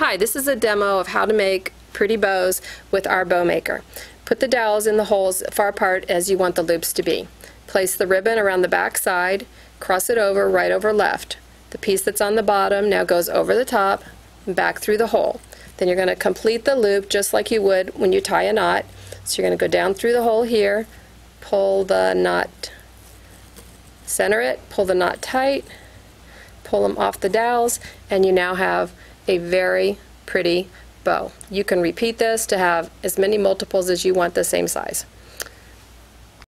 Hi, this is a demo of how to make pretty bows with our bow maker. Put the dowels in the holes far apart as you want the loops to be. Place the ribbon around the back side, cross it over right over left. The piece that's on the bottom now goes over the top and back through the hole. Then you're going to complete the loop just like you would when you tie a knot. So you're going to go down through the hole here, pull the knot, center it, pull the knot tight, pull them off the dowels, and you now have a very pretty bow. You can repeat this to have as many multiples as you want the same size.